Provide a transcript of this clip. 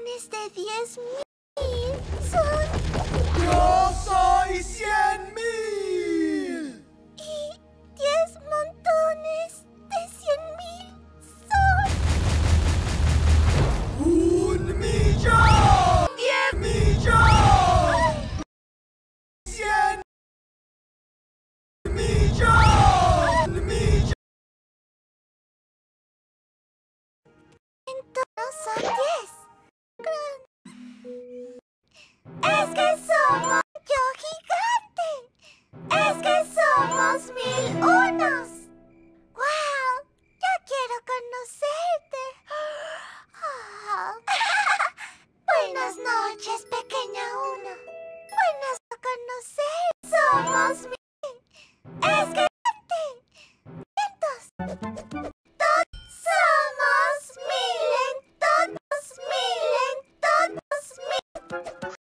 montones de diez mil que somos yo gigante. Es que somos mil unos. ¡Wow! Yo quiero conocerte. Ah. Buenas noches, pequeña uno. Buenas conocer. Somos mil. Es que. Somos todos miren, todos.